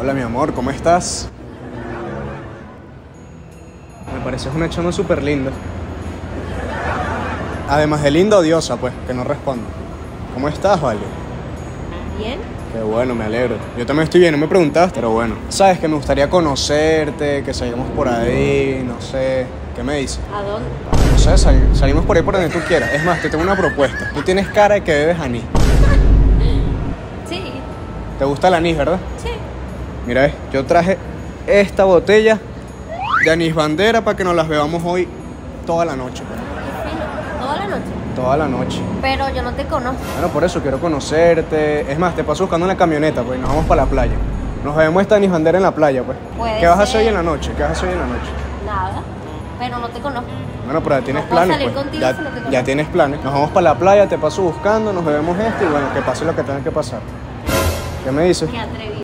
Hola, mi amor, ¿cómo estás? Me pareces una chama súper linda. Además de linda, odiosa, pues, que no respondo. ¿Cómo estás, Vale? ¿Bien? Qué bueno, me alegro. Yo también estoy bien, no me preguntaste, pero bueno. Sabes que me gustaría conocerte, que salgamos por ahí, no sé. ¿Qué me dices? ¿A dónde? No sé, sal- salimos por ahí por donde tú quieras. Es más, te tengo una propuesta. Tú tienes cara de que bebes anís. Sí, ¿Te gusta el anís, verdad? sí. Mira, yo traje esta botella de anís bandera para que nos las bebamos hoy toda la noche. Toda la noche. Toda la noche. Pero yo no te conozco. Bueno, por eso quiero conocerte. Es más, te paso buscando en la camioneta, pues, y nos vamos para la playa. Nos vemos esta anís bandera en la playa, pues. ¿Qué vas a hacer hoy en la noche? ¿Qué vas a hacer hoy en la noche? Nada. Pero no te conozco. Bueno, pero ya tienes No planes. salir pues. contigo ya, si no te conozco. ya tienes planes. Nos vamos para la playa, te paso buscando, nos bebemos esto y bueno, que pase lo que tenga que pasar. ¿Qué me dices? Qué atrevido.